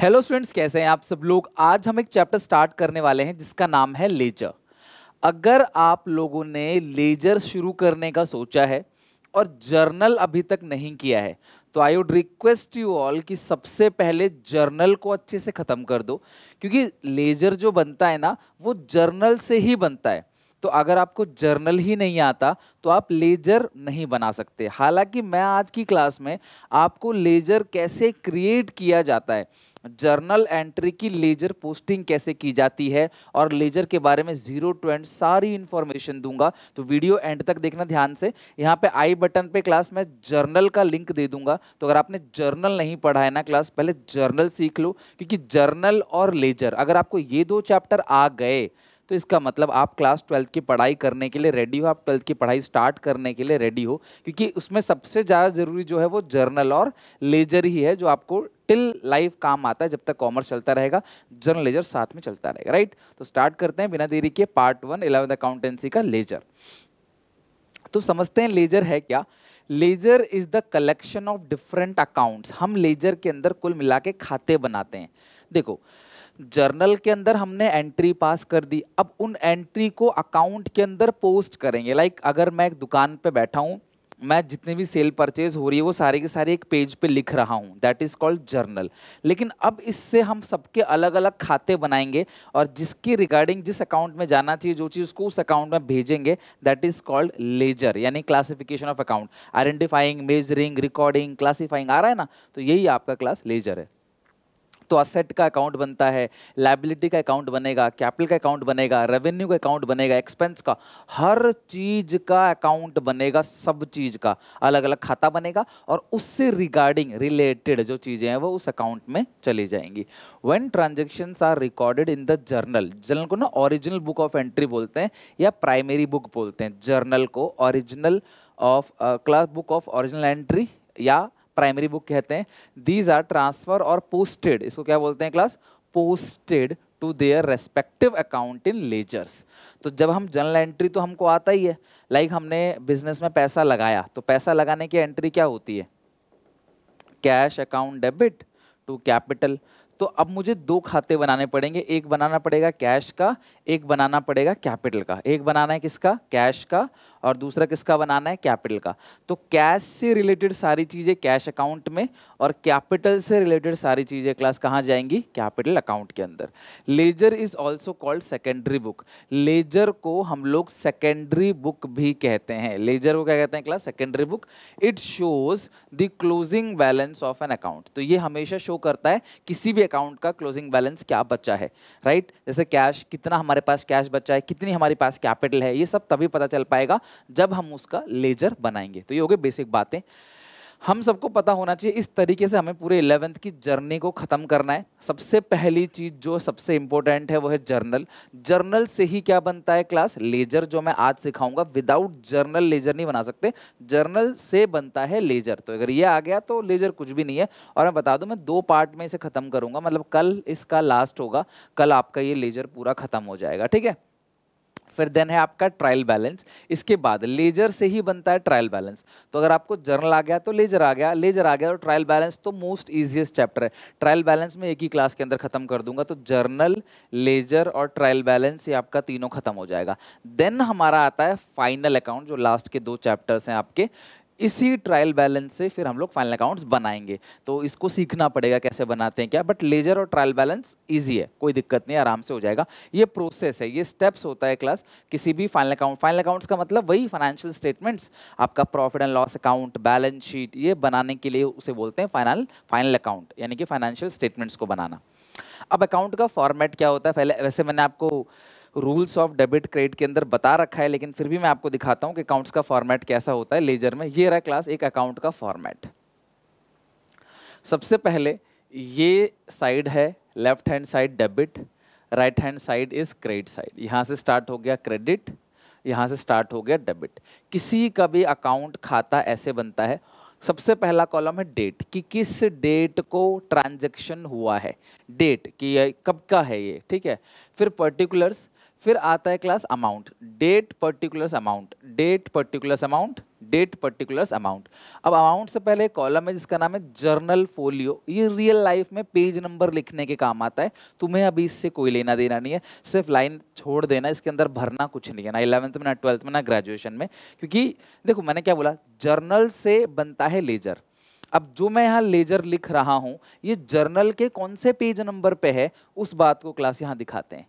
Hello students कैसे हैं आप सब लोग? आज हम एक चैप्टर स्टार्ट करने वाले हैं, जिसका नाम है लेजर अगर आप लोगों ने लेजर शुरू करने का सोचा है और जर्नल अभी तक नहीं किया है तो I would request you all कि सबसे पहले जर्नल को अच्छे से ख़त्म कर दो, क्योंकि लेजर जो बनता है ना, वो जर्नल से ही बनता है। तो अगर आपको जर्नल ही नहीं आता तो आप लेजर नहीं बना सकते। हालाँकि मैं आज की क्लास में आपको लेजर कैसे क्रिएट किया जाता है जर्नल एंट्री की लेजर पोस्टिंग कैसे की जाती है और लेजर के बारे में ज़ीरो टू एंड सारी इंफॉर्मेशन दूँगा। तो वीडियो एंड तक देखना ध्यान से। यहाँ पे आई बटन पे क्लास में जर्नल का लिंक दे दूँगा। तो अगर आपने जर्नल नहीं पढ़ा है ना क्लास पहले जर्नल सीख लो, क्योंकि जर्नल और लेजर, अगर आपको ये दो चैप्टर आ गए तो इसका मतलब आप क्लास ट्वेल्थ की पढ़ाई करने के लिए रेडी हो, आप ट्वेल्थ की पढ़ाई स्टार्ट करने के लिए रेडी हो, क्योंकि उसमें सबसे ज़्यादा ज़रूरी जो है वो जर्नल और लेजर ही है जो आपको टिल लाइफ काम आता है जब तक कॉमर्स चलता रहेगा जर्नल लेजर साथ में चलता रहेगा राइट तो स्टार्ट करते हैं बिना देरी के पार्ट वन इलेवंथ अकाउंटेंसी का लेजर तो समझते हैं लेजर है क्या? Ledger is the collection of different accounts हम लेजर के अंदर कुल मिला के खाते बनाते हैं। देखो जर्नल के अंदर हमने एंट्री पास कर दी। अब उन एंट्री को अकाउंट के अंदर पोस्ट करेंगे। लाइक like, अगर मैं एक दुकान पे बैठा हूँ मैं जितनी भी सेल परचेज हो रही है वो सारे के सारे एक पेज पे लिख रहा हूँ। दैट इज़ कॉल्ड जर्नल लेकिन अब इससे हम सबके अलग अलग खाते बनाएँगे और जिसकी रिगार्डिंग जिस अकाउंट में जाना चाहिए जो चीज़ उसको उस अकाउंट में भेजेंगे दैट इज़ कॉल्ड लेजर यानी classification of account identifying measuring recording classifying आ रहा है ना? तो यही आपका क्लास लेजर है। तो असेट का अकाउंट बनता है लाइबिलिटी का अकाउंट बनेगा कैपिटल का अकाउंट बनेगा रेवेन्यू का अकाउंट बनेगा एक्सपेंस का, हर चीज़ का अकाउंट बनेगा, सब चीज़ का अलग अलग खाता बनेगा और उससे रिगार्डिंग रिलेटेड जो चीज़ें हैं, वो उस अकाउंट में चली जाएँगी। When transaction are recorded in the journal journal को ना ओरिजिनल बुक ऑफ़ एंट्री बोलते हैं या प्राइमरी बुक बोलते हैं जर्नल को original of class book of original entry या प्राइमरी बुक कहते हैं दीज आर ट्रांसफ़र और पोस्टेड इसको क्या बोलते हैं class posted to their respective account in ledgers तो जब हम जर्नल एंट्री तो हमको आता ही है लाइक like हमने बिज़नेस में पैसा लगाया तो पैसा लगाने की एंट्री क्या होती है? Cash account debit to capital तो अब मुझे दो खाते बनाने पड़ेंगे, एक बनाना पड़ेगा कैश का एक बनाना पड़ेगा कैपिटल का। एक बनाना है किसका? कैश का और दूसरा किसका बनाना है? कैपिटल का। तो कैश से रिलेटेड सारी चीज़ें कैश अकाउंट में और कैपिटल से रिलेटेड सारी चीज़ें क्लास कहाँ जाएँगी? कैपिटल अकाउंट के अंदर। Ledger is also called secondary book. Ledger को हम लोग सेकेंडरी बुक भी कहते हैं। लेजर को क्या कहते हैं class? Secondary book. It shows the closing balance of an account. तो ये हमेशा शो करता है किसी भी अकाउंट का क्लोजिंग बैलेंस क्या बचा है, राइट? right? जैसे कैश कितना हमारे पास कैश बचा है, कितनी हमारे पास कैपिटल है, ये सब तभी पता चल पाएगा जब हम उसका लेजर बनाएँगे। तो ये हो गए बेसिक बातें। हम सबको पता होना चाहिए, इस तरीके से हमें पूरे इलेवेंथ की जर्नी को ख़त्म करना है। सबसे पहली चीज़ जो सबसे इंपॉर्टेंट है, वो है जर्नल जर्नल से ही क्या बनता है क्लास लेजर जो मैं आज सिखाऊँगा। विदाउट जर्नल लेजर नहीं बना सकते। जर्नल से बनता है लेजर तो अगर ये आ गया तो लेजर कुछ भी नहीं है। और मैं बता दूँ, मैं दो पार्ट में इसे ख़त्म करूँगा। मतलब कल इसका लास्ट होगा। कल आपका ये लेजर पूरा ख़त्म हो जाएगा। ठीक है? फिर देन है आपका ट्रायल बैलेंस इसके बाद लेजर से ही बनता है ट्रायल बैलेंस तो अगर आपको जर्नल आ गया तो लेजर आ गया लेजर आ गया तो ट्रायल बैलेंस तो मोस्ट ईजिएस्ट चैप्टर है. ट्रायल बैलेंस में एक ही क्लास के अंदर खत्म कर दूँगा तो जर्नल लेजर और ट्रायल बैलेंस ये आपका तीनों खत्म हो जाएगा. देन हमारा आता है फाइनल अकाउंट जो लास्ट के दो चैप्टर्स हैं आपके. इसी ट्रायल बैलेंस से फिर हम लोग फाइनल अकाउंट्स बनाएँगे। तो इसको सीखना पड़ेगा कैसे बनाते हैं क्या बट लेजर और ट्रायल बैलेंस ईजी है, कोई दिक्कत नहीं, आराम से हो जाएगा। ये प्रोसेस है, ये स्टेप्स होता है क्लास किसी भी फाइनल अकाउंट फाइनल अकाउंट्स का मतलब वही फाइनेंशियल स्टेटमेंट्स आपका profit and loss account balance sheet ये बनाने के लिए उसे बोलते हैं फाइनल फाइनल अकाउंट यानी कि फाइनेंशियल स्टेटमेंट्स को बनाना। अब अकाउंट का फॉर्मेट क्या होता है? पहले, वैसे मैंने आपको रूल्स ऑफ़ डेबिट क्रेडिट के अंदर बता रखा है, लेकिन फिर भी मैं आपको दिखाता हूँ कि अकाउंट्स का फॉर्मेट कैसा होता है लेजर में। ये रहा क्लास एक अकाउंट का फॉर्मेट सबसे पहले ये साइड है left hand side debit right hand side is credit side यहाँ से स्टार्ट हो गया क्रेडिट यहाँ से स्टार्ट हो गया डेबिट किसी का भी अकाउंट खाता ऐसे बनता है। सबसे पहला कॉलम है डेट कि किस डेट को ट्रांजैक्शन हुआ है। डेट कि कब का है ये, ठीक है? फिर पर्टिकुलर्स फिर आता है class amount date particular amount date particular amount date particulars amount अब अमाउंट से पहले कॉलम है जिसका नाम है जर्नल फोलियो ये रियल लाइफ में पेज नंबर लिखने के काम आता है. तुम्हें अभी इससे कोई लेना देना नहीं है. सिर्फ़ लाइन छोड़ देना. इसके अंदर भरना कुछ नहीं है. ना इलेवंथ में, ना ट्वेल्थ में, ना ग्रेजुएशन में. क्योंकि देखो मैंने क्या बोला? जर्नल से बनता है लेजर अब जो मैं यहाँ लेजर लिख रहा हूँ, ये जर्नल के कौन से पेज नंबर पे है? उस बात को क्लास यहाँ दिखाते हैं.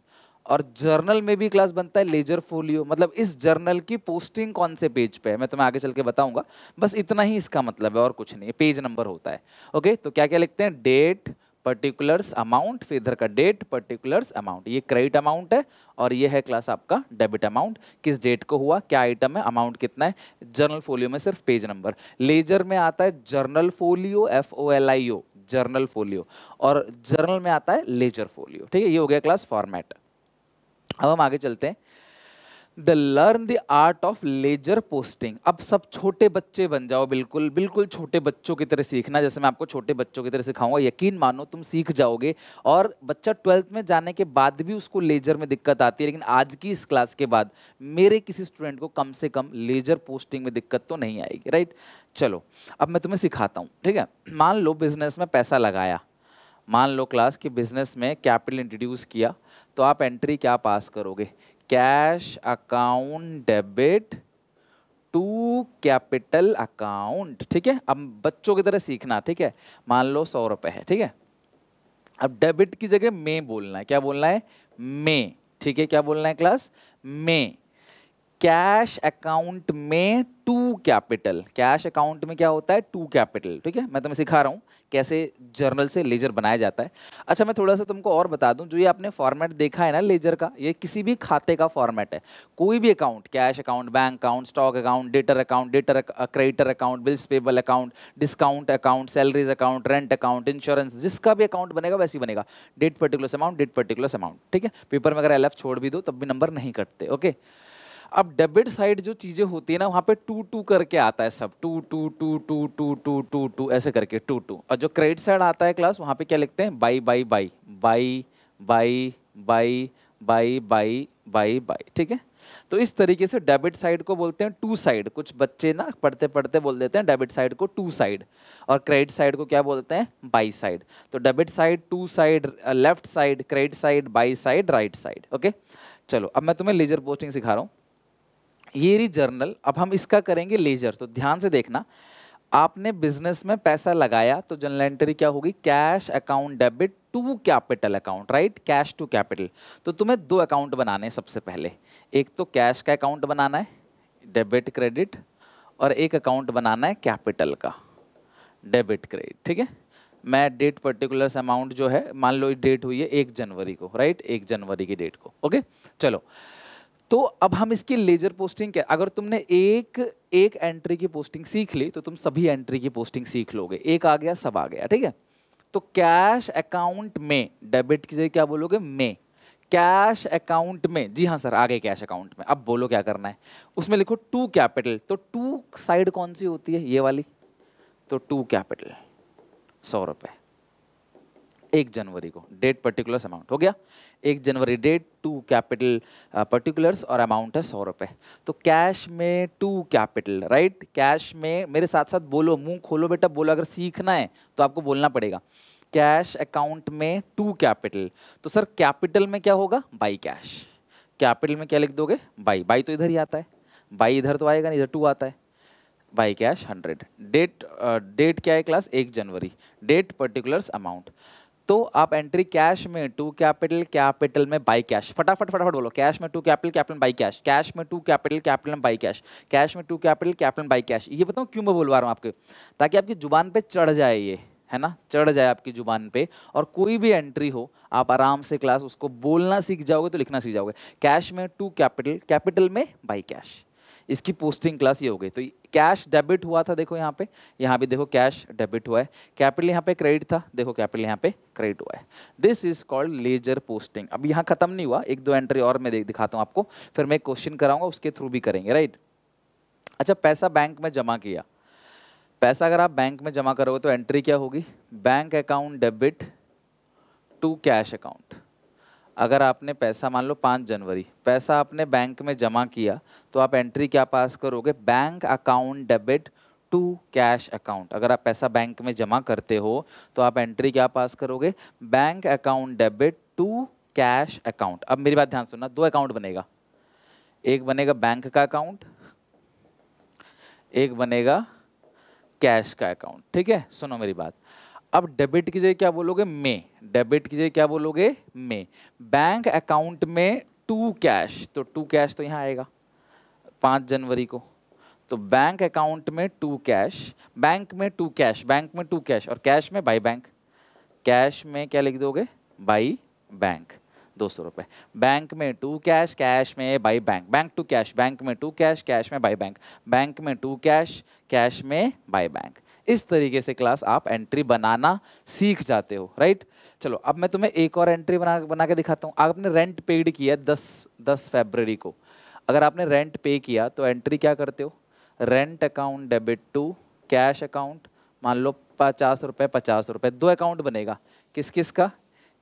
और जर्नल में भी क्लास बनता है लेजर फोलियो मतलब इस जर्नल की पोस्टिंग कौन से पेज पे है? मैं तुम्हें आगे चल के बताऊँगा। बस इतना ही इसका मतलब है और कुछ नहीं पेज नंबर होता है। ओके तो क्या क्या लिखते हैं? डेट पर्टिकुलर्स अमाउंट फिर इधर का डेट पर्टिकुलर्स अमाउंट ये क्रेडिट अमाउंट है और ये है क्लास आपका डेबिट अमाउंट किस डेट को हुआ? क्या आइटम है? अमाउंट कितना है? जर्नल फोलियो में सिर्फ़ पेज नंबर लेजर में आता है journal folio F O L I O journal folio और जर्नल में आता है लेजर फोलियो ठीक है? ये हो गया क्लास फॉर्मेट अब हम आगे चलते हैं। The learn the art of ledger posting अब सब छोटे बच्चे बन जाओ, बिल्कुल बिल्कुल छोटे बच्चों की तरह सीखना, जैसे मैं आपको छोटे बच्चों की तरह सिखाऊँगा। यकीन मानो, तुम सीख जाओगे और बच्चा ट्वेल्थ में जाने के बाद भी उसको लेजर में दिक्कत आती है, लेकिन आज की इस क्लास के बाद मेरे किसी स्टूडेंट को कम से कम लेजर पोस्टिंग में दिक्कत तो नहीं आएगी राइट चलो, अब मैं तुम्हें सिखाता हूँ, ठीक है? मान लो बिज़नेस में पैसा लगाया। मान लो क्लास कि बिज़नेस में कैपिटल इंट्रोड्यूस किया। तो आप एंट्री क्या पास करोगे? Cash account debit to capital account ठीक है? अब बच्चों की तरह सीखना, ठीक है? मान लो सौ रुपए है, ठीक है? अब डेबिट की जगह मे बोलना है। क्या बोलना है? मे ठीक है? क्या बोलना है क्लास मे कैश अकाउंट में टू कैपिटल। कैश अकाउंट में क्या होता है? टू कैपिटल, ठीक है? मैं तुम्हें सिखा रहा हूँ कैसे जर्नल से लेजर बनाया जाता है। अच्छा मैं थोड़ा सा तुमको और बता दूँ, जो ये आपने फॉर्मेट देखा है ना, लेजर का, ये किसी भी खाते का फॉर्मेट है। कोई भी account, cash account, bank account, stock account, debtor account, debtor creditor account, bills payable account, discount account, salaries account, rent account, insurance, जिसका भी अकाउंट बनेगा वैसे ही बनेगा। Date particular amount, date particular amount, ठीक है? पेपर में अगर एल छोड़ भी दो, तब भी नंबर नहीं कटते, ओके? अब डेबिट साइड जो चीज़ें होती है ना, वहाँ पे टू टू करके आता है सब। To to to to to to to to ऐसे करके टू टू और जो क्रेडिट साइड आता है क्लास वहाँ पे क्या लिखते हैं? By by by by by by by by by by ठीक है? तो इस तरीके से डेबिट साइड को बोलते हैं टू साइड कुछ बच्चे ना पढ़ते पढ़ते बोल देते हैं डेबिट साइड को टू साइड और क्रेडिट साइड को क्या बोलते हैं? बाई साइड तो debit side to side left side credit side by side right side okay चलो, अब मैं तुम्हें लेजर पोस्टिंग सिखा रहा हूँ। ये रही जर्नल अब हम इसका करेंगे लेजर तो ध्यान से देखना। आपने बिज़नेस में पैसा लगाया तो जनरल एंट्री क्या होगी? Cash account debit to capital account right cash to capital तो तुम्हें दो अकाउंट बनाने हैं सबसे पहले। एक तो कैश का अकाउंट बनाना है डेबिट क्रेडिट और एक अकाउंट बनाना है कैपिटल का डेबिट क्रेडिट ठीक है? मैं डेट पर्टिकुलर अमाउंट जो है, मान लो डेट हुई है एक जनवरी को राइट एक जनवरी की डेट को ओके चलो। तो अब हम इसकी लेजर पोस्टिंग क्या, अगर तुमने एक एक एंट्री की पोस्टिंग सीख ली तो तुम सभी एंट्री की पोस्टिंग सीख लोगे। एक आ गया, सब आ गया, ठीक है? तो कैश अकाउंट में डेबिट की जगह क्या बोलोगे? में। कैश अकाउंट में, जी हाँ सर आ गए कैश अकाउंट में। अब बोलो क्या करना है। उसमें लिखो टू कैपिटल तो टू साइड कौन सी होती है? ये वाली। तो टू कैपिटल सौ रुपए। एक जनवरी को डेट पर्टिकुलर अमाउंट हो गया? एक जनवरी डेट टू कैपिटल पर्टिकुलर्स और अमाउंट है सौ रुपये तो कैश में टू कैपिटल राइट कैश में मेरे साथ साथ बोलो, मुँह खोलो बेटा, बोलो, अगर सीखना है तो आपको बोलना पड़ेगा। कैश अकाउंट में टू कैपिटल तो सर कैपिटल में क्या होगा? बाई कैश कैपिटल में क्या लिख दोगे? बाई बाई तो इधर ही आता है। बाई इधर तो आएगा नहीं इधर टू आता है। By cash hundred date date क्या है क्लास एक जनवरी। डेट पर्टिकुलर्स अमाउंट तो आप एंट्री कैश में टू कैपिटल कैपिटल में बाई कैश फटाफट फटाफट बोलो कैश में to capital capital by cash cash में to capital capital by cash cash में to capital capital by cash ये बताऊँ क्यों मैं बोलवा रहा हूँ आपके? ताकि आपकी ज़ुबान पे चढ़ जाए ये, है ना? चढ़ जाए आपकी ज़ुबान पे और कोई भी एंट्री हो, आप आराम से क्लास उसको बोलना सीख जाओगे तो लिखना सीख जाओगे. कैश में टू कैपिटल कैपिटल में बाई कैश इसकी पोस्टिंग क्लास ये हो गई। तो कैश डेबिट हुआ था, देखो यहाँ पे। यहाँ भी देखो कैश डेबिट हुआ है। कैपिटल यहाँ पे क्रेडिट था। देखो कैपिटल यहाँ पे क्रेडिट हुआ है। This is called ledger posting अब यहाँ खत्म नहीं हुआ। एक दो एंट्री और मैं दिखाता हूँ आपको। फिर मैं क्वेश्चन कराऊँगा, उसके थ्रू भी करेंगे राइट अच्छा पैसा बैंक में जमा किया। पैसा अगर आप बैंक में जमा करोगे तो एंट्री क्या होगी? Bank account debit to cash account अगर आपने पैसा, मान लो पाँच जनवरी, पैसा आपने बैंक में जमा किया तो आप एंट्री क्या पास करोगे? Bank account debit to cash account. अगर आप पैसा बैंक में जमा करते हो तो आप एंट्री क्या पास करोगे? Bank account debit to cash account. अब मेरी बात ध्यान सुनना, दो अकाउंट बनेगा। एक बनेगा बैंक का अकाउंट, एक बनेगा कैश का अकाउंट। ठीक है? सुनो मेरी बात। अब डेबिट की जगह क्या बोलोगे? मे। डेबिट की जगह क्या बोलोगे? मे। बैंक अकाउंट में टू कैश तो टू कैश तो यहाँ आएगा, पाँच जनवरी को। तो बैंक अकाउंट में टू कैश, बैंक में टू कैश, बैंक में टू कैश, और कैश में बाई बैंक। कैश में क्या लिख दोगे? बाई बैंक, दो सौ रुपये बैंक में टू कैश कैश में by bank. Bank to cash, bank में टू कैश कैश में बाई बैंक। बैंक में टू कैश कैश में बाई बैंक। इस तरीके से क्लास आप एंट्री बनाना सीख जाते हो राइट चलो, अब मैं तुम्हें एक और एंट्री बना बना के दिखाता हूँ। आपने रेंट पेड किया दस दस फेबररी को। अगर आपने रेंट पे किया तो एंट्री क्या करते हो? Rent account debit to cash account मान लो पचास रुपये पचास रुपये दो अकाउंट बनेगा। किस किस का?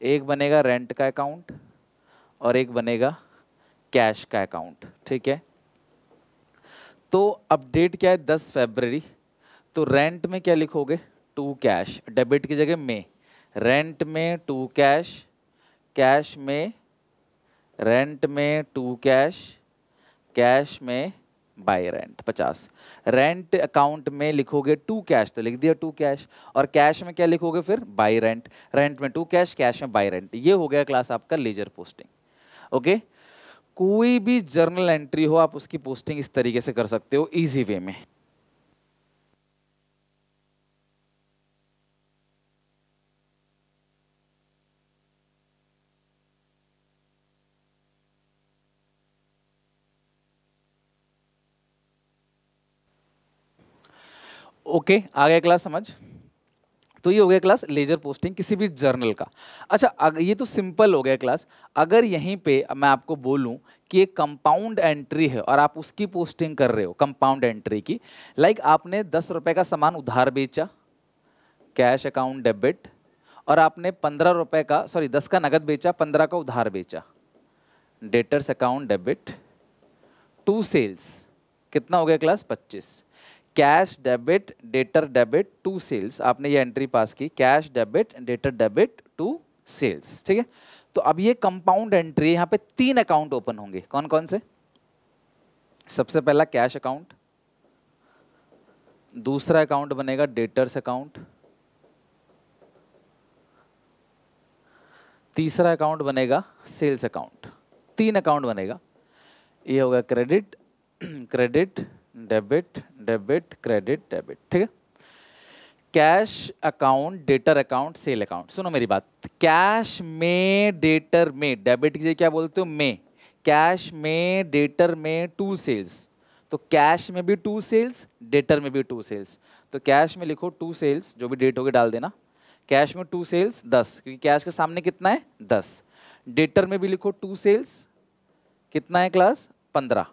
एक बनेगा रेंट का अकाउंट और एक बनेगा कैश का अकाउंट ठीक है? तो अपडेट क्या है? दस फेबररी तो रेंट में क्या लिखोगे? टू कैश डेबिट की जगह में. रेंट में टू कैश कैश में. रेंट में टू कैश कैश में बाय रेंट पचास. रेंट अकाउंट में लिखोगे टू कैश तो लिख दिया टू कैश और कैश में क्या लिखोगे फिर? बाय रेंट रेंट में टू कैश कैश में बाय रेंट ये हो गया क्लास आपका लेजर पोस्टिंग ओके कोई भी जर्नल एंट्री हो, आप उसकी पोस्टिंग इस तरीके से कर सकते हो इजी वे में. ओके आ गया क्लास समझ। तो ये हो गया क्लास लेजर पोस्टिंग किसी भी जर्नल का। अच्छा ये तो सिंपल हो गया क्लास अगर यहीं पे मैं आपको बोलूँ कि एक कंपाउंड एंट्री है और आप उसकी पोस्टिंग कर रहे हो कंपाउंड एंट्री की लाइक आपने दस रुपए का सामान उधार बेचा कैश अकाउंट डेबिट और आपने पंद्रह रुपए का सॉरी दस का नगद बेचा, पंद्रह का उधार बेचा। Debtors account debit to sales कितना हो गया क्लास पच्चीस। Cash debit, debtor debit, to sales. आपने ये एंट्री पास की, cash debit, debtor debit, to sales. ठीक है? तो अब ये कंपाउंड एंट्री, यहाँ पे तीन अकाउंट ओपन होंगे। कौन कौन से? सबसे पहला कैश अकाउंट, दूसरा अकाउंट बनेगा डेटर्स अकाउंट, तीसरा अकाउंट बनेगा सेल्स अकाउंट। तीन अकाउंट बनेगा। ये होगा credit credit debit debit, credit, debit, ठीक है? Cash account, debtor account, sale account. सुनो मेरी बात। कैश में, डेटर में, डेबिट की क्या बोलते हो? में। कैश में, डेटर में टू सेल्स तो कैश में भी टू सेल्स डेटर में भी टू सेल्स तो कैश में लिखो टू सेल्स जो भी डेट होगी डाल देना। कैश में टू सेल्स दस। क्योंकि कैश के सामने कितना है? दस। डेटर में भी लिखो टू सेल्स कितना है क्लास पंद्रह।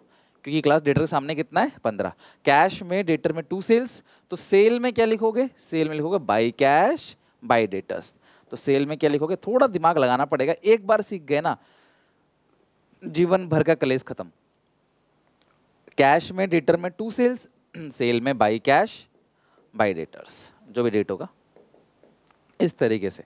क्योंकि क्लास डेटर के सामने कितना है? पंद्रह। कैश में डेटर में टू सेल्स तो सेल में क्या लिखोगे? सेल में लिखोगे बाई कैश बाई डेटर्स तो सेल में क्या लिखोगे? थोड़ा दिमाग लगाना पड़ेगा। एक बार सीख गए ना, जीवन भर का कलेश खत्म। कैश में डेटर में टू सेल्स सेल में बाई कैश बाई डेटर्स जो भी डेट होगा। इस तरीके से।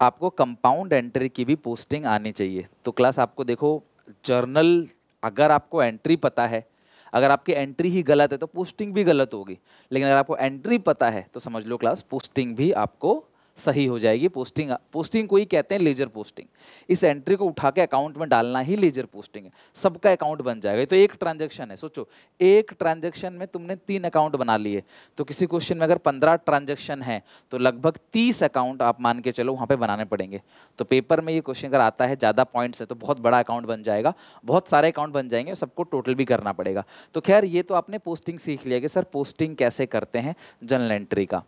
आपको कंपाउंड एंट्री की भी पोस्टिंग आनी चाहिए। तो क्लास आपको देखो जर्नल अगर आपको एंट्री पता है, अगर आपकी एंट्री ही गलत है तो पोस्टिंग भी गलत होगी। लेकिन अगर आपको एंट्री पता है तो समझ लो क्लास पोस्टिंग भी आपको सही हो जाएगी पोस्टिंग पोस्टिंग को ही कहते हैं लेजर पोस्टिंग इस एंट्री को उठा के अकाउंट में डालना ही लेजर पोस्टिंग है। सबका अकाउंट बन जाएगा। तो एक ट्रांजेक्शन है, सोचो। एक ट्रांजेक्शन में तुमने तीन अकाउंट बना लिए। तो किसी क्वेश्चन में अगर पंद्रह ट्रांजेक्शन है तो लगभग तीस अकाउंट आप मान के चलो, वहाँ पे बनाने पड़ेंगे। तो पेपर में ये क्वेश्चन अगर आता है, ज़्यादा पॉइंट्स है तो बहुत बड़ा अकाउंट बन जाएगा। बहुत सारे अकाउंट बन जाएँगे, सबको टोटल भी करना पड़ेगा। तो खैर, ये तो आपने पोस्टिंग सीख लिया कि सर पोस्टिंग कैसे करते हैं जनरल एंट्री का।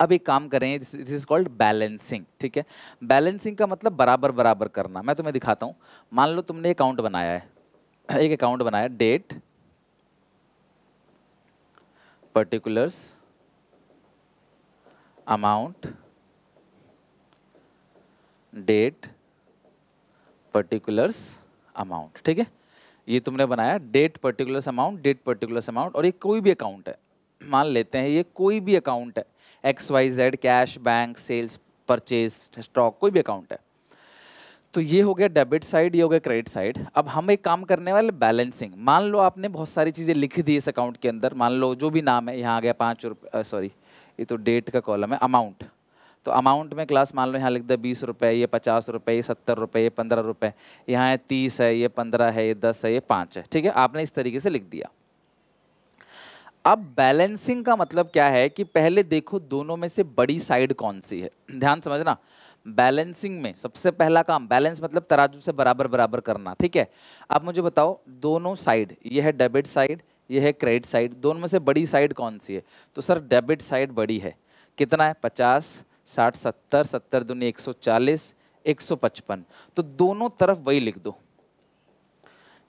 अब एक काम करें दिस इज़ कॉल्ड बैलेंसिंग ठीक है? बैलेंसिंग का मतलब बराबर बराबर करना। मैं तुम्हें दिखाता हूँ। मान लो तुमने अकाउंट बनाया है। एक अकाउंट बनाया date particulars amount date particulars amount ठीक है? ये तुमने बनाया date particulars amount date particulars amount और ये कोई भी अकाउंट है। मान लेते हैं, ये कोई भी अकाउंट है। X Y Z cash bank sales purchase stock कोई भी अकाउंट है। तो ये हो गया डेबिट साइड ये हो गया क्रेडिट साइड अब हम एक काम करने वाले बैलेंसिंग मान लो आपने बहुत सारी चीज़ें लिख दी इस अकाउंट के अंदर। मान लो जो भी नाम है, यहाँ आ गया पाँच रुपये सॉरी ये तो डेट का कॉलम है अमाउंट तो अमाउंट में क्लास मान लो यहाँ लिख दे, बीस रुपये ये पचास रुपये ये सत्तर रुपये ये पंद्रह रुपये यहाँ है तीस है, ये पंद्रह है, ये दस है, ये पाँच है। ठीक है? आपने इस तरीके से लिख दिया। अब बैलेंसिंग का मतलब क्या है कि पहले देखो दोनों में से बड़ी साइड कौन सी है? ध्यान समझना। बैलेंसिंग में सबसे पहला काम बैलेंस मतलब तराजू से बराबर बराबर करना, ठीक है? आप मुझे बताओ, दोनों साइड ये है डेबिट साइड ये है क्रेडिट साइड दोनों में से बड़ी साइड कौन सी है? तो सर डेबिट साइड बड़ी है। कितना है? पचास, साठ, सत्तर सत्तर दूनी एक सौ चालीस, एक सौ पचपन। तो दोनों तरफ़ वही लिख दो।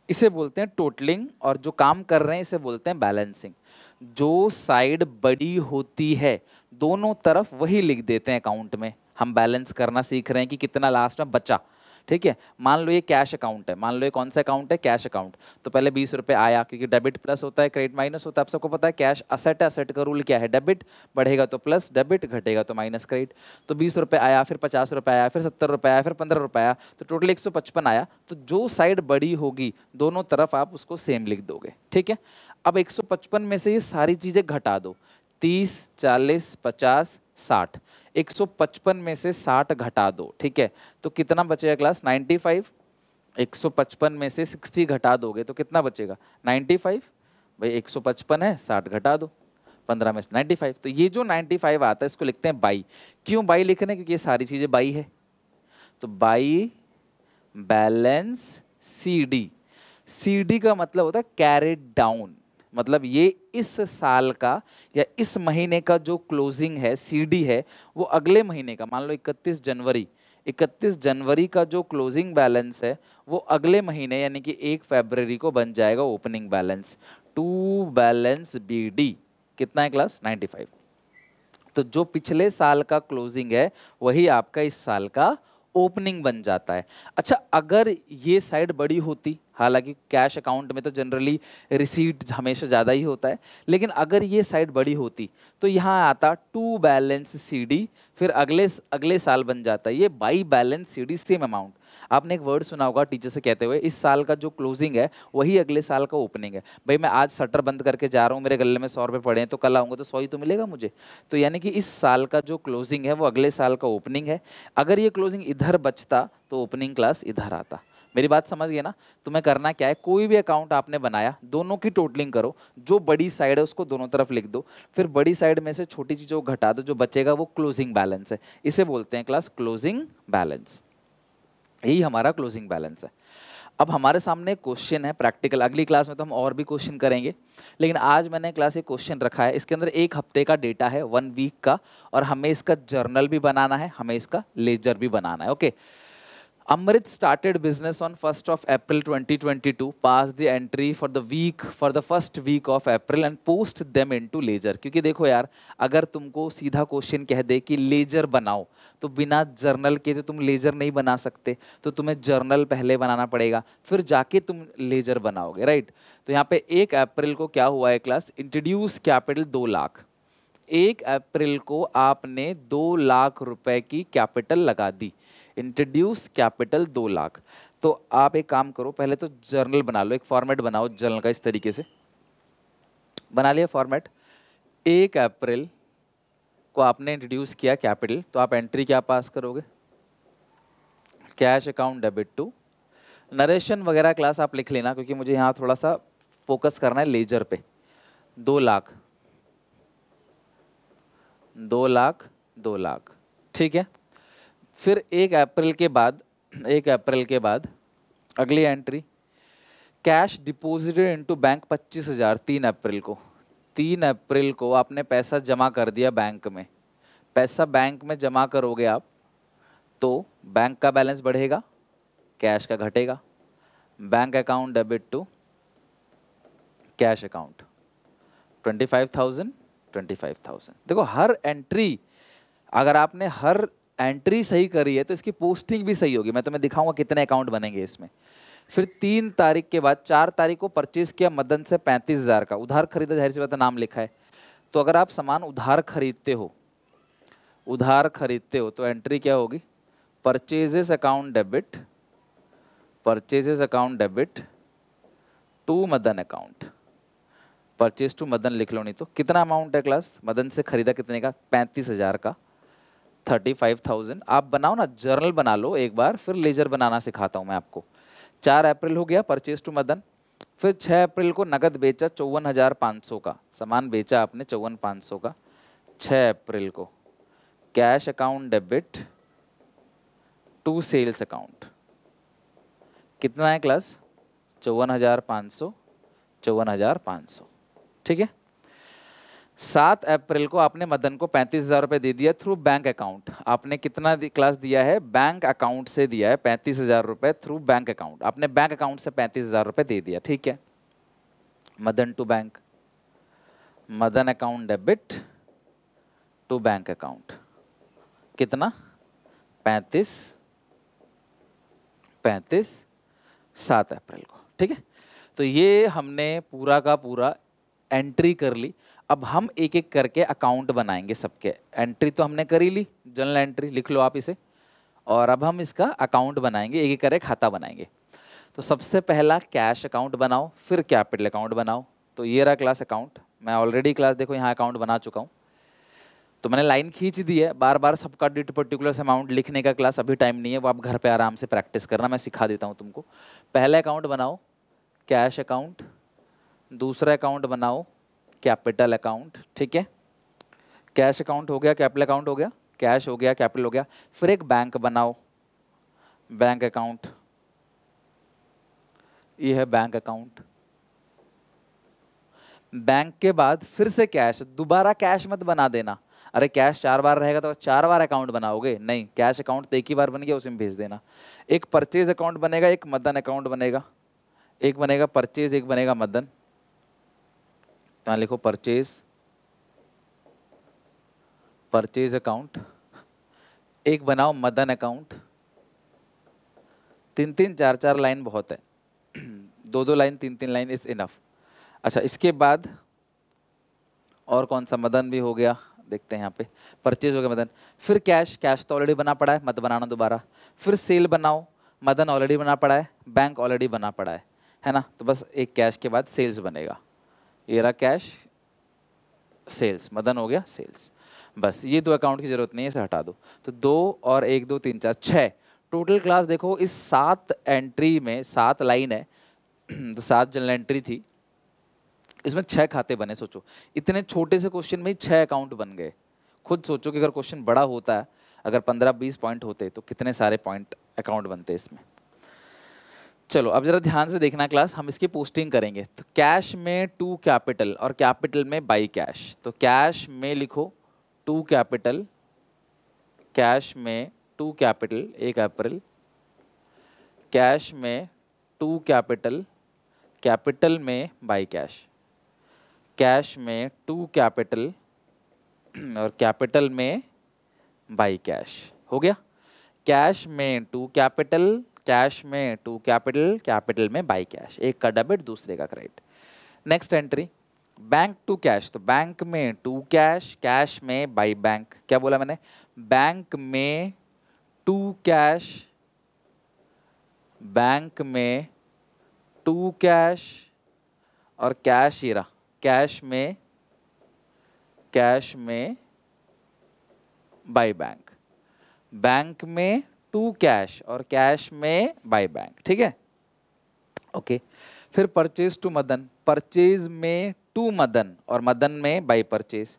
इसे बोलते हैं टोटलिंग और जो काम कर रहे हैं, इसे बोलते हैं बैलेंसिंग जो साइड बड़ी होती है, दोनों तरफ़ वही लिख देते हैं अकाउंट में। हम बैलेंस करना सीख रहे हैं कि कितना लास्ट में बचा। ठीक है? मान लो ये कैश अकाउंट है। मान लो ये कौन सा अकाउंट है? कैश अकाउंट तो पहले बीस रुपये आया, क्योंकि डेबिट प्लस होता है क्रेडिट माइनस होता है। आप सबको पता है कैश असेट असेट का रूल क्या है? डेबिट बढ़ेगा तो प्लस डेबिट घटेगा तो माइनस क्रेडिट तो बीस रुपये आया, फिर पचास रुपये आया, फिर सत्तर रुपये आया, फिर पंद्रह रुपये आया तो टोटल एक सौ पचपन आया। तो जो साइड बड़ी होगी, दोनों तरफ़ आप उसको सेम लिख दोगे। ठीक है? अब एक सौ पचपन में से ये सारी चीज़ें घटा दो। तीस, चालीस, पचास, साठ। 155 में से 60 घटा दो, ठीक है? तो कितना बचेगा क्लास? 95 155 में से 60 घटा दोगे तो कितना बचेगा? 95 भाई 155 है 60 घटा दो। 15 में से 95 तो ये जो 95 आता है, इसको लिखते हैं बाई। क्यों बाई लिख लिखने? क्योंकि ये सारी चीज़ें बाई है। तो by, balance, C D. C D का मतलब होता है कैरेड डाउन। मतलब ये इस साल का या इस महीने का जो क्लोजिंग है सीडी है, वो अगले महीने का, मान लो 31 जनवरी 31 जनवरी का जो क्लोजिंग बैलेंस है, वो अगले महीने यानी कि एक फेबररी को बन जाएगा opening balance to balance B D कितना है क्लास 95 तो जो पिछले साल का क्लोजिंग है, वही आपका इस साल का ओपनिंग बन जाता है. अच्छा अगर ये साइड बड़ी होती हालाँकि कैश अकाउंट में तो जनरली रिसीट हमेशा ज़्यादा ही होता है, लेकिन अगर ये साइड बड़ी होती तो यहाँ आता टू बैलेंस सीडी फिर अगले अगले साल बन जाता है ये by balance C D same amount आपने एक वर्ड सुना होगा टीचर से कहते हुए, इस साल का जो क्लोजिंग है, वही अगले साल का ओपनिंग है। भाई मैं आज शटर बंद करके जा रहा हूँ, मेरे गले में सौ रुपये पड़े हैं तो कल आऊँगा तो सौ ही तो मिलेगा मुझे। तो यानी कि इस साल का जो क्लोजिंग है, वो अगले साल का ओपनिंग है। अगर ये क्लोजिंग इधर बचता तो ओपनिंग क्लास इधर आता। मेरी बात समझ गए ना? तुम्हें करना क्या है? कोई भी अकाउंट आपने बनाया, दोनों की टोटलिंग करो। जो बड़ी साइड है, उसको दोनों तरफ़ लिख दो। फिर बड़ी साइड में से छोटी चीज़ों को घटा दो, जो बचेगा वो क्लोजिंग बैलेंस है। इसे बोलते हैं क्लास क्लोजिंग बैलेंस यही हमारा क्लोजिंग बैलेंस है। अब हमारे सामने क्वेश्चन है प्रैक्टिकल अगली क्लास में तो हम और भी क्वेश्चन करेंगे। लेकिन आज मैंने क्लास एक क्वेश्चन रखा है। इसके अंदर एक हफ़्ते का डेटा है वन वीक का। और हमें इसका जर्नल भी बनाना है, हमें इसका लेजर भी बनाना है okay Amrit started business on 1st of April 2022, passed the entry for the week, for the first week of April and post them into ledger. क्योंकि देखो यार अगर तुमको सीधा क्वेश्चन कह दे कि लेजर बनाओ तो बिना जर्नल के तो तुम लेजर नहीं बना सकते तो तुम्हें जर्नल पहले बनाना पड़ेगा फिर जाके तुम लेजर बनाओगे राइट तो यहाँ पे एक अप्रैल को क्या हुआ है क्लास इंट्रोड्यूस कैपिटल दो लाख एक अप्रैल को आपने दो लाख रुपए की कैपिटल लगा दी इंट्रोड्यूस कैपिटल दो लाख। तो आप एक काम करो, पहले तो जर्नल बना लो, एक फॉर्मेट बनाओ जर्नल का इस तरीके से। बना लिया फॉर्मेट एक अप्रैल को आपने इंट्रोड्यूस किया कैपिटल तो आप एंट्री क्या पास करोगे? Cash account debit to narration वगैरह क्लास आप लिख लेना, क्योंकि मुझे यहाँ थोड़ा सा फोकस करना है लेजर पे। दो लाख। दो लाख दो लाख। ठीक है? फिर एक अप्रैल के बाद, एक अप्रैल के बाद, अगली entry cash deposited into bank पच्चीस हज़ार, तीन अप्रैल को। तीन अप्रैल को आपने पैसा जमा कर दिया बैंक में। पैसा बैंक में जमा करोगे आप तो बैंक का बैलेंस बढ़ेगा कैश का घटेगा। Bank account debit to cash account twenty five thousand twenty five thousand देखो, हर एंट्री अगर आपने हर एंट्री सही करी है तो इसकी पोस्टिंग भी सही होगी। मैं तुम्हें दिखाऊँगा कितने अकाउंट बनेंगे इसमें। फिर तीन तारीख के बाद, चार तारीख को परचेज किया मदन से पैंतीस हज़ार का। उधार खरीदा, ज़ाहिर सी बात नाम लिखा है। तो अगर आप सामान उधार खरीदते हो, उधार खरीदते हो तो एंट्री क्या होगी? Purchases account debit purchases account debit to Madan account purchase to Madan लिख लो नहीं तो। कितना अमाउंट है क्लास मदन से खरीदा कितने का? पैंतीस हज़ार का। थर्टी फाइव थाउज़ेंड आप बनाओ ना जर्नल बना लो एक बार, फिर लेजर बनाना सिखाता हूँ मैं आपको। चार अप्रैल हो गया परचेज टू मदन। फिर छः अप्रैल को नगद बेचा चौवन हज़ार पाँच सौ का। सामान बेचा आपने चौवन पाँच सौ का। छः अप्रैल को cash account debit to sales account कितना है क्लास चौवन हज़ार पाँच सौ, चौवन हज़ार पाँच सौ। ठीक है? सात अप्रैल को आपने मदन को पैंतीस हज़ार रुपये दे दिया थ्रू बैंक अकाउंट आपने कितना क्लास दिया है? बैंक अकाउंट से दिया है पैंतीस हज़ार रुपये थ्रू बैंक अकाउंट आपने बैंक अकाउंट से पैंतीस हज़ार रुपये दे दिया, ठीक है? Madan to bank Madan account debit to bank account कितना? पैंतीस पैंतीस, सात अप्रैल को, ठीक है? तो ये हमने पूरा का पूरा एंट्री कर ली। अब हम एक एक करके अकाउंट बनाएँगे सबके। एंट्री तो हमने करी ली जनरल एंट्री लिख लो आप इसे। और अब हम इसका अकाउंट बनाएँगे एक एक करके खाता बनाएँगे। तो सबसे पहला कैश अकाउंट बनाओ, फिर कैपिटल अकाउंट बनाओ। तो ये रहा क्लास अकाउंट मैं ऑलरेडी क्लास देखो, यहाँ अकाउंट बना चुका हूँ। तो मैंने लाइन खींच दी है। बार बार सबका डिट पर्टिकुलर अमाउंट लिखने का क्लास अभी टाइम नहीं है। वो आप घर पे आराम से प्रैक्टिस करना, मैं सिखा देता हूँ तुमको। पहला अकाउंट बनाओ कैश अकाउंट दूसरा अकाउंट बनाओ कैपिटल अकाउंट, ठीक है? कैश अकाउंट हो गया, कैपिटल अकाउंट हो गया, कैश हो गया, कैपिटल हो गया, फिर एक बैंक बनाओ। बैंक अकाउंट, ये है बैंक अकाउंट। बैंक के बाद फिर से कैश, दोबारा कैश मत बना देना। अरे कैश चार बार रहेगा तो चार बार अकाउंट बनाओगे? नहीं, कैश अकाउंट तो एक ही बार बन गया, उसी में भेज देना। एक परचेज अकाउंट बनेगा, एक मदन अकाउंट बनेगा। एक बनेगा परचेज, एक बनेगा मदन। तो लिखो? परचेज परचेज अकाउंट एक बनाओ, मदन अकाउंट तीन तीन, चार चार लाइन बहुत है। दो दो लाइन तीन तीन लाइन इज़ इनफ अच्छा इसके बाद और कौन सा? मदन भी हो गया। देखते हैं यहाँ पे। परचेज हो गया मदन। फिर कैश कैश तो ऑलरेडी बना पड़ा है। मत बनाना दोबारा। फिर सेल बनाओ। मदन ऑलरेडी बना पड़ा है। बैंक ऑलरेडी बना पड़ा है। है ना? तो बस एक कैश के बाद सेल्स बनेगा। रहा कैश, सेल्स, मदन हो गया सेल्स। बस, ये दो अकाउंट की ज़रूरत नहीं है, इसे हटा दो। तो दो और एक, दो, तीन, चार छः टोटल क्लास देखो, इस सात एंट्री में, सात लाइन है। तो सात जनरल एंट्री थी। इसमें छह खाते बने, सोचो। इतने छोटे से क्वेश्चन में छह अकाउंट बन गए। खुद सोचो कि अगर क्वेश्चन बड़ा होता है अगर पंद्रह, बीस पॉइंट होते तो कितने सारे पॉइंट अकाउंट बनते इसमें? चलो, अब जरा ध्यान से देखना क्लास हम इसकी पोस्टिंग करेंगे। तो कैश में टू कैपिटल और कैपिटल में बाई कैश तो कैश में लिखो टू कैपिटल कैश में टू कैपिटल एक अप्रैल कैश में टू कैपिटल कैपिटल में बाई कैश कैश में टू कैपिटल और कैपिटल में बाई कैश हो गया? कैश में टू कैपिटल कैश में टू कैपिटल कैपिटल में बाई कैश एक का डेबिट दूसरे का credit next entry bank to cash तो बैंक में टू कैश कैश में बाई बैंक क्या बोला मैंने? बैंक में टू कैश बैंक में टू कैश और कैश ही रहा. कैश में कैश में बाई बैंक बैंक में टू कैश और कैश में बाय बैंक, ठीक है? ओके फिर परचेज टू मदन. परचेज में टू मदन और मदन में बाय परचेज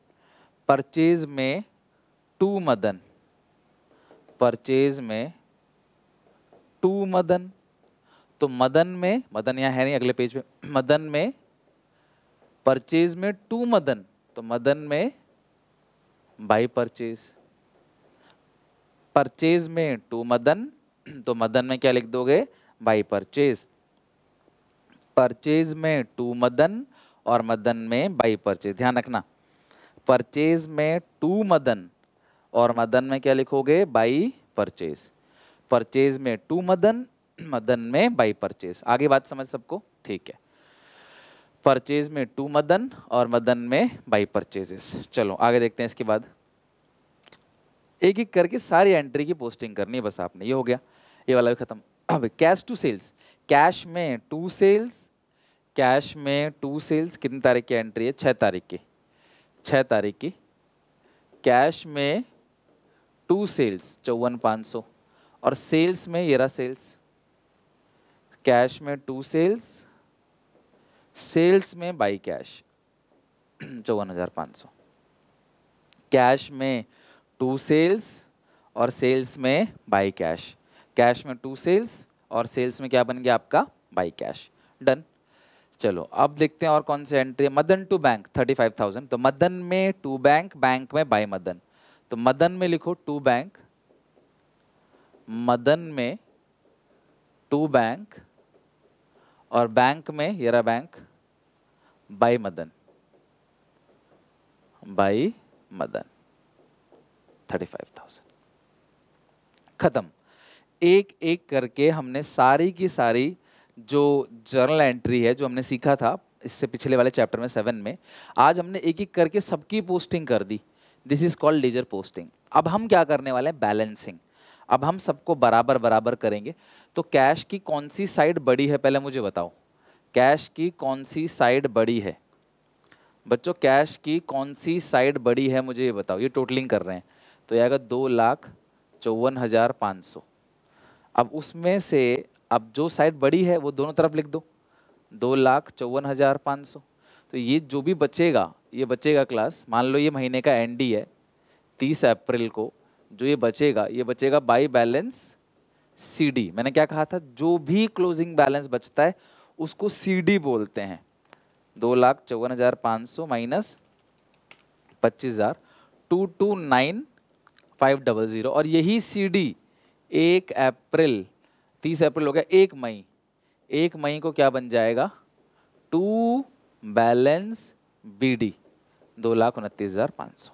परचेज में टू मदन. परचेज में टू मदन. तो मदन में, मदन यहाँ है नहीं अगले पेज में, मदन में परचेज में टू मदन. तो मदन में बाई परचेज परचेज में टू मदन तो मदन में क्या लिख दोगे? बाई परचेज परचेज में टू मदन और मदन में बाई परचेज ध्यान रखना. परचेज में टू मदन और मदन में क्या लिखोगे? बाई परचेज परचेज में टू मदन मदन में बाई परचेज आगे बात समझ सबको? ठीक है. परचेज में टू मदन और मदन में बाई परचेजेस चलो, आगे देखते हैं इसके बाद. एक एक करके सारी एंट्री की पोस्टिंग करनी है, बस आपने, ये हो गया। ये वाला भी खत्म। अब कैश टू सेल्स कैश में टू सेल्स कैश में टू सेल्स कितनी तारीख की एंट्री है? छः तारीख की। छः तारीख की। कैश में टू सेल्स चौवन पाँच सौ। और सेल्स में, ये रहा सेल्स कैश में टू सेल्स सेल्स में बाई कैश चौवन हज़ार पाँच सौ। कैश में टू सेल्स और सेल्स में बाई कैश। कैश में टू सेल्स और सेल्स में क्या बन गया आपका? By cash. डन। चलो, अब देखते हैं और कौन से entry Madan to bank thirty five thousand तो मदन में टू बैंक बैंक में बाई मदन। तो मदन में लिखो टू बैंक, मदन में टू बैंक और बैंक में, ये रहा bank by Madan. By Madan. Thirty five thousand खत्म। एक एक करके हमने सारी की सारी जो जर्नल एंट्री है, जो हमने सीखा था, इससे पिछले वाले चैप्टर में सेवन में, आज हमने एक एक करके सबकी पोस्टिंग कर दी। This is called ledger posting अब हम क्या करने वाले हैं? बैलेंसिंग अब हम सबको बराबर बराबर करेंगे। तो कैश की कौन सी साइड बड़ी है, पहले मुझे बताओ। कैश की कौन सी साइड बड़ी है? बच्चों कैश की कौन सी साइड बड़ी है, मुझे ये बताओ। ये टोटलिंग कर रहे हैं। तो ये आएगा दो लाख चौवन हज़ार पाँच सौ। अब उसमें से, अब जो साइड बड़ी है, वो दोनों तरफ़ लिख दो। दो लाख चौवन हज़ार पाँच सौ। तो ये जो भी बचेगा, ये बचेगा क्लास, मान लो ये महीने का एंड है, तीस अप्रैल को, जो ये बचेगा ये बचेगा बाई बैलेंस सीडी। मैंने क्या कहा था? जो भी क्लोजिंग बैलेंस बचता है, उसको सीडी बोलते हैं। दो लाख चौवन हज़ार पाँच सौ माइनस पच्चीस हज़ार, two two nine five double zero और यही सी डी एक अप्रैल तीस अप्रैल हो गया, एक मई। एक मई को क्या बन जाएगा? टू बैलेंस बी डी दो लाख उनतीस हज़ार पाँच सौ।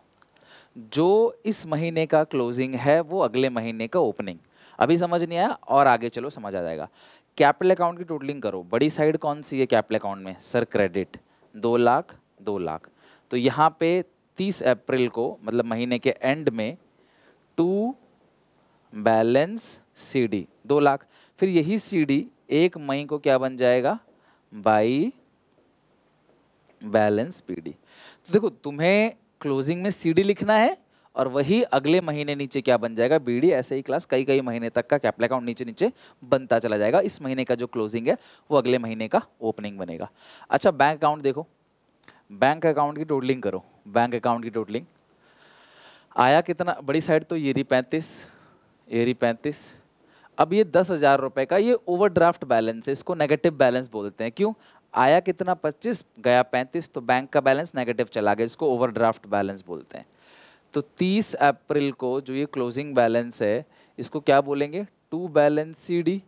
जो इस महीने का क्लोजिंग है, वो अगले महीने का ओपनिंग अभी समझ नहीं आया, और आगे चलो, समझ आ जाएगा। कैपिटल अकाउंट की टोटलिंग करो। बड़ी साइड कौन सी है कैपिटल अकाउंट में? सर क्रेडिट दो लाख दो लाख। तो यहाँ पे तीस अप्रैल को मतलब महीने के एंड में टू, बैलेंस, सीडी, दो लाख। फिर यही सीडी एक मई को क्या बन जाएगा? By balance PD. तो देखो, तुम्हें क्लोजिंग में सीडी लिखना है और वही अगले महीने नीचे क्या बन जाएगा? बीडी, ऐसे ही क्लास, कई कई महीने तक का कैपिटल अकाउंट नीचे नीचे बनता चला जाएगा। इस महीने का जो क्लोजिंग है, वो अगले महीने का ओपनिंग बनेगा। अच्छा बैंक अकाउंट देखो। बैंक अकाउंट की टोटलिंग करो। बैंक अकाउंट की टोटलिंग आया कितना? बड़ी साइड तो ये रही पैंतीस, ये रही पैंतीस। अब ये दस हज़ार रुपये का ये ओवरड्राफ्ट बैलेंस है, इसको नेगेटिव बैलेंस बोलते हैं। क्यों? आया कितना? पच्चीस, गया पैंतीस तो बैंक का बैलेंस नेगेटिव चला गया, इसको ओवरड्राफ्ट बैलेंस बोलते हैं। तो तीस अप्रैल को जो ये क्लोजिंग बैलेंस है, इसको क्या बोलेंगे? टू बैलेंस सीडी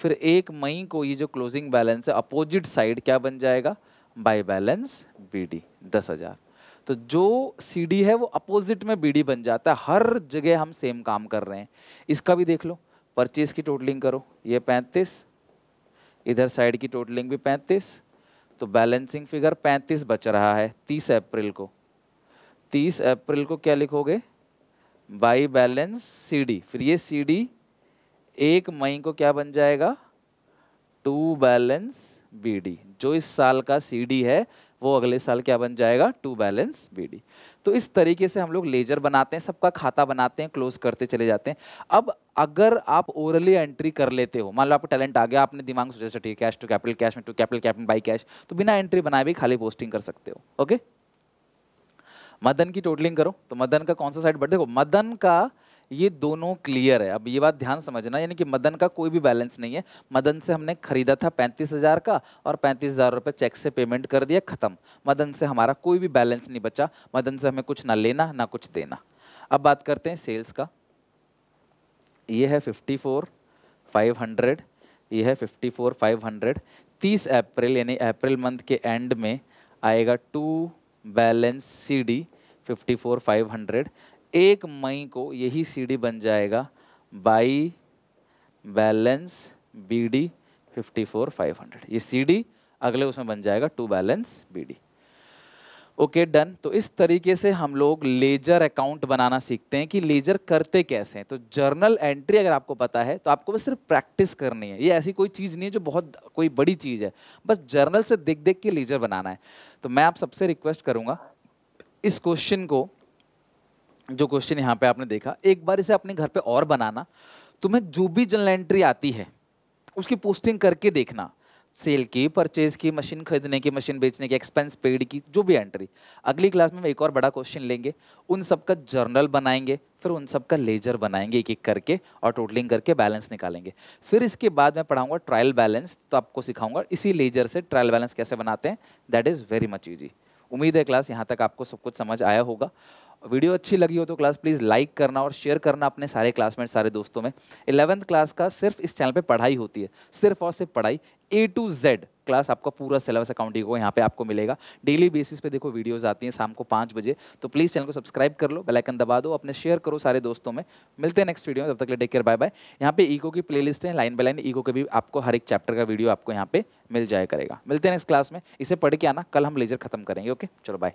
फिर एक मई को ये जो क्लोजिंग बैलेंस है अपोजिट साइड क्या बन जाएगा? बाई बैलेंस बी डी दस हज़ार। तो जो सीडी है वो अपोजिट में बीडी बन जाता है। हर जगह हम सेम काम कर रहे हैं। इसका भी देख लो। परचेज की टोटलिंग करो। ये पैंतीस। इधर साइड की टोटलिंग भी पैंतीस। तो बैलेंसिंग फिगर पैंतीस बच रहा है तीस अप्रैल को। तीस अप्रैल को क्या लिखोगे? बाई बैलेंस सीडी फिर ये सी डी एक मई को क्या बन जाएगा? टू बैलेंस बीडी जो इस साल का सीडी है वो अगले साल क्या बन जाएगा? टू बैलेंस बीडी तो इस तरीके से हम लोग लेजर बनाते हैं, सबका खाता बनाते हैं क्लोज करते चले जाते हैं। अब अगर आप ओरली एंट्री कर लेते हो, मान लो आपको टैलेंट आ गया, आपने दिमाग सोचा ठीक कैश टू कैपिटल कैश में to capital capital by cash तो बिना एंट्री बनाए भी खाली पोस्टिंग कर सकते हो ओके मदन की टोटलिंग करो तो मदन का कौन सा साइड बढ़, देखो, मदन का ये दोनों क्लियर है। अब ये बात ध्यान समझना, यानी कि मदन का कोई भी बैलेंस नहीं है। मदन से हमने खरीदा था पैंतीस हज़ार का और पैंतीस हज़ार रुपये चेक से पेमेंट कर दिया, ख़त्म। मदन से हमारा कोई भी बैलेंस नहीं बचा। मदन से हमें कुछ ना लेना, ना कुछ देना। अब बात करते हैं सेल्स का। ये है फिफ्टी फोर फाइव हंड्रेड ये है फिफ्टी फोर फाइव हंड्रेड तीस अप्रैल यानी अप्रैल मंथ के एंड में आएगा to balance C D fifty four five hundred एक मई को यही सीडी बन जाएगा। By balance B D fifty four five hundred ये सीडी अगले उसमें बन जाएगा to balance B D okay done तो इस तरीके से हम लोग लेजर अकाउंट बनाना सीखते हैं कि लेजर करते कैसे हैं। तो जर्नल एंट्री अगर आपको पता है तो आपको बस सिर्फ़ प्रैक्टिस करनी है। ये ऐसी कोई चीज़ नहीं है जो बहुत, कोई बड़ी चीज़ है। बस जर्नल से देख देख के लेजर बनाना है। तो मैं आप सबसे रिक्वेस्ट करूँगा, इस क्वेश्चन को जो क्वेश्चन यहाँ पे आपने देखा, एक बार इसे अपने घर पे और बनाना, तुम्हें जो भी जर्नल एंट्री आती है, उसकी पोस्टिंग करके देखना। सेल की परचेज की मशीन खरीदने की मशीन बेचने की एक्सपेंस पेड की, जो भी एंट्री अगली क्लास में एक और बड़ा क्वेश्चन लेंगे। उन सब का जर्नल बनाएँगे, फिर उन सब का लेजर बनाएँगे एक एक करके, और टोटलिंग करके बैलेंस निकालेंगे। फिर इसके बाद मैं पढ़ाऊँगा ट्रायल बैलेंस तो आपको सिखाऊँगा, इसी लेजर से ट्रायल बैलेंस कैसे बनाते हैं। That is very much easy उम्मीद है क्लास यहाँ तक आपको सब कुछ समझ आया होगा। वीडियो अच्छी लगी हो तो क्लास प्लीज़ लाइक करना और शेयर करना अपने सारे क्लासमेट सारे दोस्तों में। इलेवंथ क्लास का सिर्फ़ इस चैनल पे पढ़ाई होती है, सिर्फ़ और सिर्फ़ पढ़ाई। ए टू जेड क्लास आपका पूरा सिलेबस अकाउंटिंग को यहाँ पे आपको मिलेगा। डेली बेसिस पे देखो वीडियोस आती हैं शाम को पाँच बजे तो प्लीज़ चैनल को सब्सक्राइब कर लो बेलाइकन दबा दो, अपने शेयर करो सारे दोस्तों में। मिलते हैं नेक्स्ट वीडियो में, तब तक टेक केयर बाय बाय यहाँ पे ईगो की प्लेलिस्ट है लाइन बाय लाइन ईगो के भी आपको हर एक चैप्टर का वीडियो आपको यहाँ पे मिल जाए करेगा। मिलते हैं नेक्स्ट क्लास में, इसे पढ़ के आना, कल हम लेजर खत्म करेंगे ओके चलो बाय